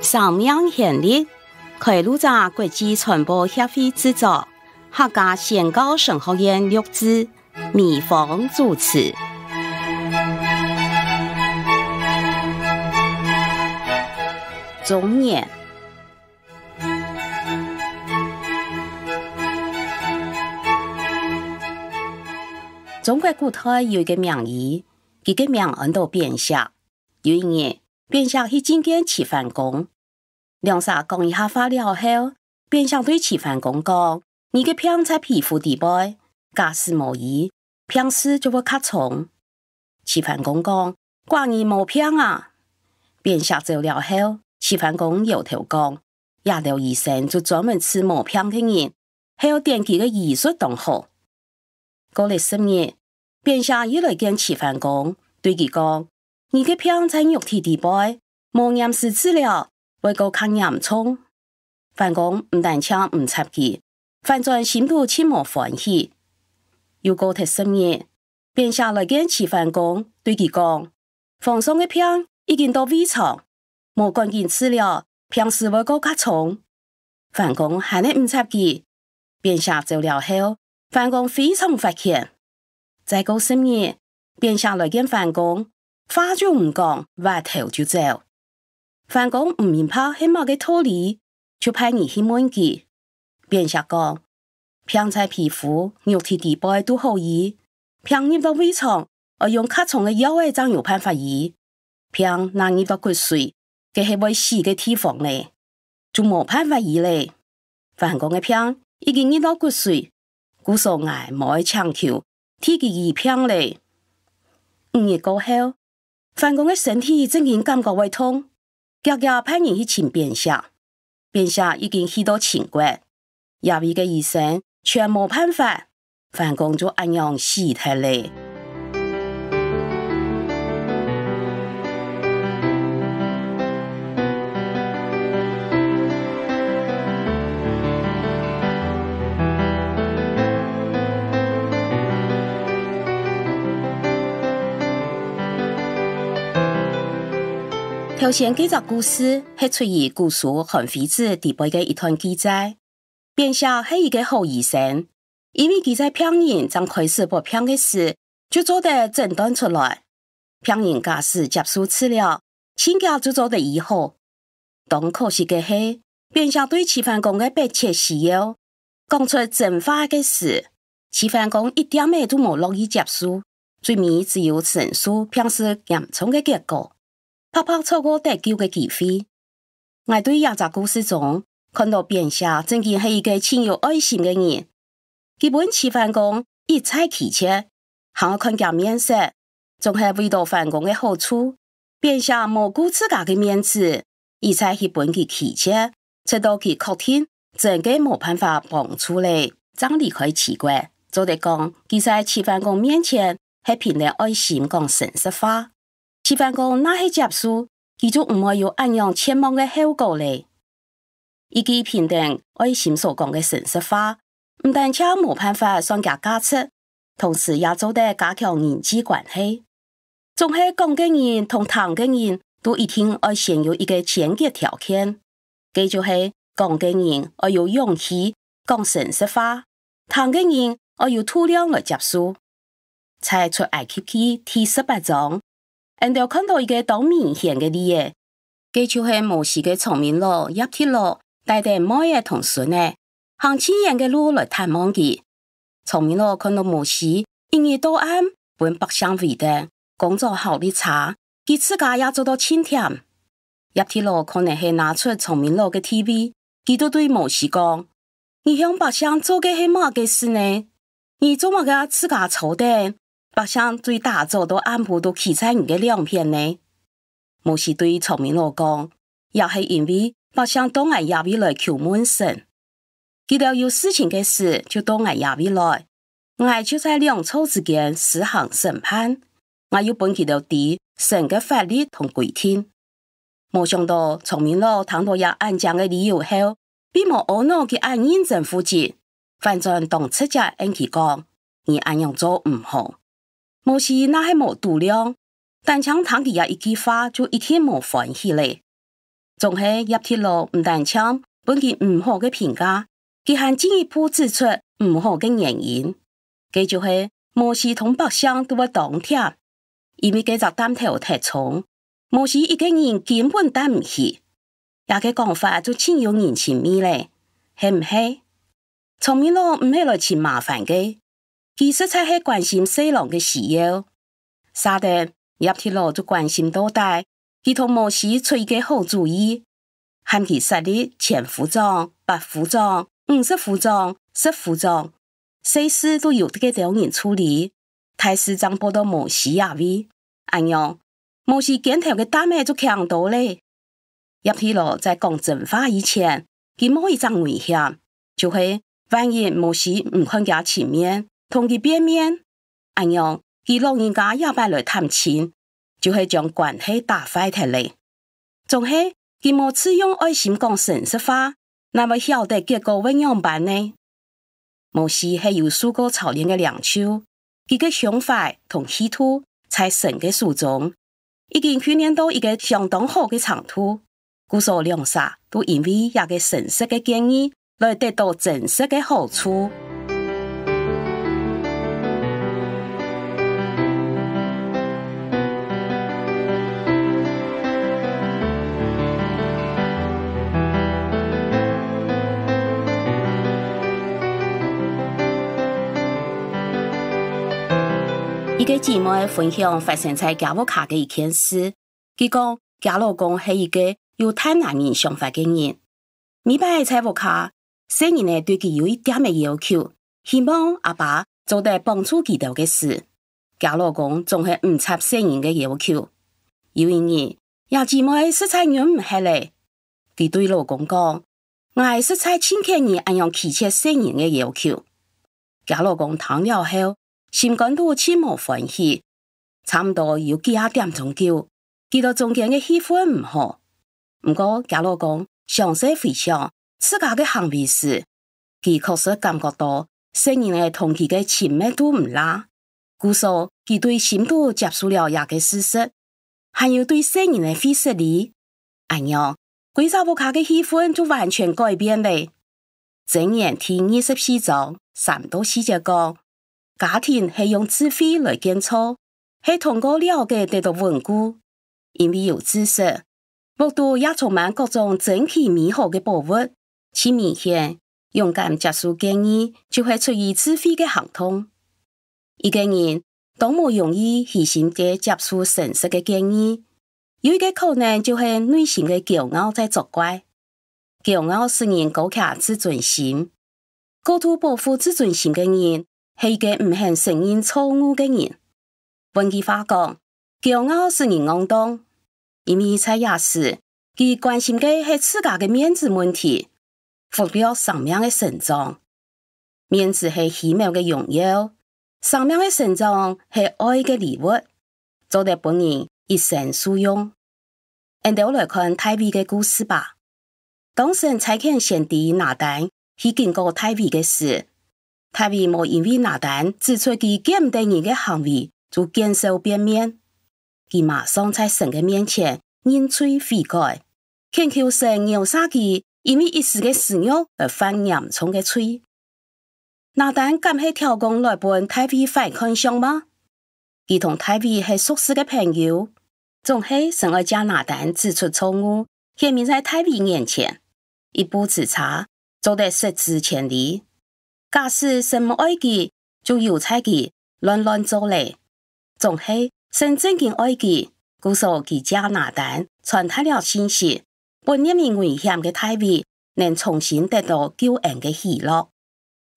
上面献礼，开路者国际传播协会制作，客家宣告神学院录制，米方主持。中年，中国古代有一个名医，佢嘅名按到变相。有一年，变相去觐见齐桓公，两煞讲一下话了后，变相对齐桓公讲：你嘅病在皮肤底部，假使无医，平时就会较重。齐桓公讲：寡人无病啊！变相走了后。齐桓公摇头讲：亚头医生就专门治毛病嘅人，还有点几个医术同好。过了十年，便下又来见齐桓公，对佢讲：你嘅病在肉体地部，无严时治疗，会个更严重。桓公唔但枪唔插佢，反转心度切莫欢喜。又过了十年，便下来见齐桓公，对佢讲：皇上嘅病已经到胃肠。莫赶紧治疗，平时会过较重。范公还能唔插佢，便下走了后，范公非常发现。再过十年，便下来见范公，话就唔讲，歪头就走。范公唔明白系乜嘅道理，就派人去问佢。便下讲，平在皮肤、肉体地部都好医，平入到胃肠，而用较重嘅药诶，怎有办法医？平难入到骨髓。佢系会死嘅地方咧，就冇办法医嘞。范公嘅病已经入到骨髓，无所谓，莫去强求，天嘅医病咧。五日过后，范公嘅身体正经感觉胃痛，家家派人去请便下，便下已经去到秦国，衙门的医生全冇办法，范公就安样死掉了。头先几则故事是出于古书《韩非子》第八嘅一段记载。便下系一个好医生，因为记载病人正开始不病嘅时，就做得诊断出来。病人假使接受治疗，请假就做得医好。当可惜嘅系，便下对齐桓公的迫切需要，讲出真话的事，齐桓公一点也都冇乐意接受，最尾只有承受病势严重的结果。拍拍错过得救嘅机会。我对亚杂故事中看到变下，曾经系一个亲有爱心嘅人。基本吃饭工一切齐切，行看见面色，仲系为到饭工嘅好处。变下无顾自家嘅面子，一切去本佢齐切，直到佢确定真嘅冇办法帮出嚟，真离开奇怪。做得讲，佢在吃饭工面前系凭着爱心讲诚实话。齐桓公那些接受，佢就唔会有安样千万嘅后果咧。以及平等爱心所讲嘅诚实话，唔但且冇办法双加加出，同时也做得加强人际关系。仲系讲嘅人同谈嘅人都一定要先有一个前提条件，佢就系讲嘅人要有勇气讲诚实话，谈嘅人要有度量来接受。才出埃及记第十八章。人哋看到一个当明显嘅啲嘢，佢就系摩西嘅聪明咯，入鐵咯，带定摩耶同孫呢，行千人嘅路來探望佢。聪明咯看到摩西，一日到晚本百姓為的工作效率差，佢自家也做到清甜。入鐵咯可能係拿出聪明咯嘅 TV，佢都對摩西讲：你向百姓做嘅系乜嘅事呢？你做乜嘅自家操定？白相最大早都暗部都起在你嘅两片呢，摩西对聪明佬讲，也系因为百姓都爱亚比来求门神，记得有事情嘅事就都爱亚比来，我就在两处之间施行审判，我要本佢到啲神嘅法律同规定。没想到聪明佬谈到有安讲嘅理由后，并冇懊恼佢安认真负责，反正当出家恩佢讲。而安样做唔好。摩西那系冇度量，但抢唐吉亚一句话就一天冇欢喜咧。仲系叶铁路唔但抢本佢唔好嘅评价，佢还进一步指出唔好嘅原因。佢就系摩西同百姓都会当贴，因为佢只担头太重，摩西一个人根本担唔起。也嘅讲法就真有人情味咧，系唔系？聪明佬唔系来寻麻烦嘅，其实才系关心细郎嘅需要。沙得叶铁路就关心多大。佢同摩西出一个好主意，喊佢设立前副长、八副长、五十副长、十副长，随时都由这个人处理。太师长报到摩西下位，安样摩西肩头嘅担子就强多咧。叶铁路在讲真话以前，佢冇一张危险，就系万一摩西唔看佢前面，同佢表面，安样佢老人家也摆来探亲。就系将关系打坏脱嚟，仲系佢冇次用爱心讲诚实话，那么晓得结果怎样办呢？摩西系有数过操练嘅两手，佢嘅想法同企图在神嘅手中，已经训练到一个相当好嘅程度。故所两啥都因为一个诚实嘅建议来得到真实嘅好处。个姐妹分享发生在家务卡的一件事，佢讲家老公系一个有太男人想法嘅人，每摆在屋卡，生人呢对佢有一点嘅要求，希望阿爸做得帮助佢哋嘅事。家老公总系唔插生人嘅要求，有一日，阿姊妹实在忍唔下嚟，佢对老公讲：我实在请客人按样拒绝生人嘅要求。家老公听了后。心感到千无欢喜，差唔多要几下点钟叫，见到中间嘅气氛唔好。唔过假老讲详细回想自家嘅行为时，佢确实感觉到生人嘅同佢嘅亲密度唔拉，故说佢对深度接受了也个事实，还有对生人嘅非实力，哎呀，规则屋卡嘅气氛就完全改变咧。正言第二十四章三到四节讲。家庭系用智慧来建造，系通过了解得到稳固。因为有知识，屋度也充满各种整齐美好嘅宝物。其明显，勇敢接受建议，就会出于智慧嘅行动。一个人多么容易细心地接受诚实嘅建议，有一个可能就系内心嘅骄傲在作怪。骄傲使人高卡自尊心，过度保护自尊心嘅人。系个唔肯承认错误嘅人。换句话讲，骄傲使人妄动，因为在也是佢关心嘅系自家嘅面子问题，忽略生命嘅成长。面子系虚渺嘅荣耀，生命嘅成长系爱嘅礼物，做得本人一生受用。我哋来看太尉嘅故事吧。当时差遣先帝拿单去经过太尉嘅事。太尉冇因为拿单指出佢见得人的行为就减少变面，他马上在神的面前认罪悔改，恳求神饶恕佢因为一时的私欲而犯严重嘅罪。拿单敢系挑工来帮太尉反看相吗？佢同太尉系熟识嘅朋友，总系神爱将拿单指出错误，显明在太尉面前，一步之差，做得失之千里。假使什么爱佢，就由采佢乱乱做咧。总系神正经爱佢，故说佢加拿单传达了信息，本人命危险嘅太尉能重新得到救恩嘅喜乐。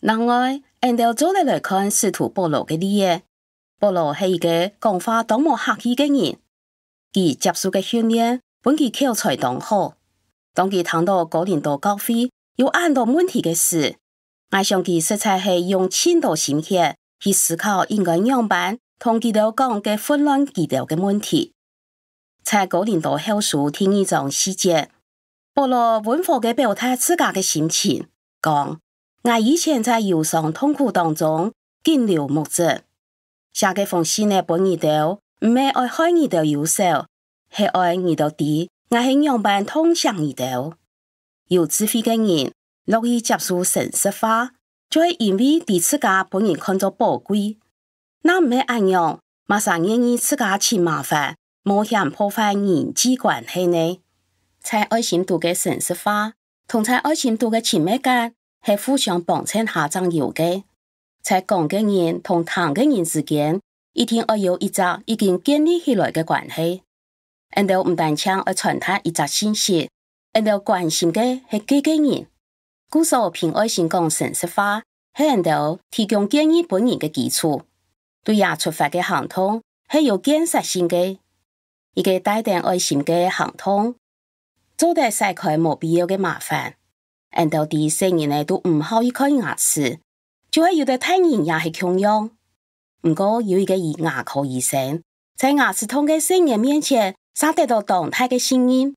另外，按照做嚟来看，使徒保罗嘅例嘢，保罗系一个讲话多么客气嘅人，佢接受嘅训练，本佢口才当好。当佢谈到哥林多教会有很多问题嘅事。我想佢实在系用千多心血去思考应该样办同佢哋讲嘅混乱记录嘅问题。在嗰年度后书听一种细节，保罗温和嘅表达自家嘅心情，讲我以前在忧伤痛苦当中敬留目子。写嘅封信呢，本耳朵唔系爱开耳朵右手，系爱耳朵啲，我系样板通向耳朵。有智慧嘅人乐意接受城市化，就会因为对自家本人看作宝贵。那唔系安样，马上愿意自家添麻烦，冒险破坏人际关系呢？在爱情度嘅城市化，同在爱情度嘅亲密感，系互相帮衬下张有嘅。在讲嘅人同谈嘅人之间，一定要有一则已经建立起来嘅关系。人哋唔但唱要传达一则信息，人哋关心嘅系几个人。故所凭爱心讲城市化，系人哋提供建议本人嘅基础。对亚出发嘅行通系有建设性嘅，一个带点爱心嘅行通。做得晒开冇必要嘅麻烦，人到啲成年呢都唔好依看牙齿，就系有得睇人也係穷樣。唔过有一个以牙科医生，在牙齿痛嘅成人面前，才得到动态嘅声音，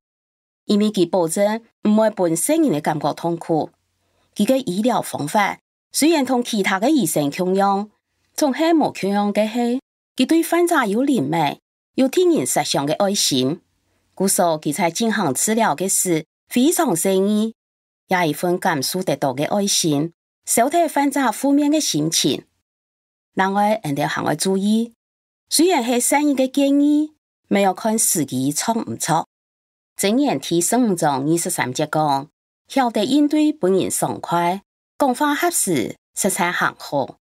因為佢保证唔会伴成人嘅感觉痛苦。佢个医疗方法虽然同其他嘅医生同样，从系冇同样嘅系，佢对患者有怜悯，有天然实相嘅爱心。故说佢在进行治疗嘅时非常善意，也一份感受得到嘅爱心，消退患者负面嘅心情。另外，人要喊外注意，虽然系善意嘅建议，没有看时机错唔错。正言提升五章二十三节讲。晓得应对，本人爽快，讲话合适，实材很好。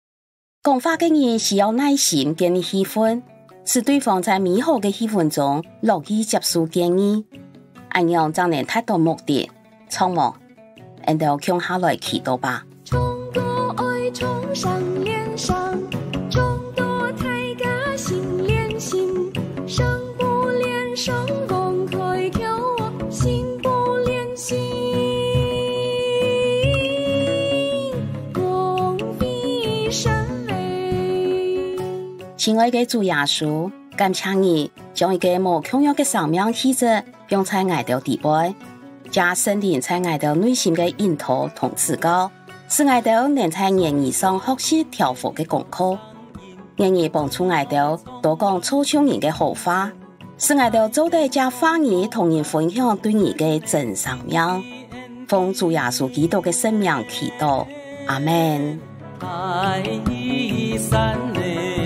讲话建议需要耐心，建立气氛，使对方在美好的气氛中乐意接受建议，安样才能达到目的、匆忙，而要向下来祈祷吧。亲爱的主耶稣，感谢你将一个无穷样的生命气质用在爱的地位，加深点在爱的内心的引导同指导，使爱的能在言语上学习调服的功课。愿意帮助爱的多讲初秋人的好话，使爱的做得家话语同人分享对你的真生命。奉主耶稣基督的生命祈祷，阿门。爱你三年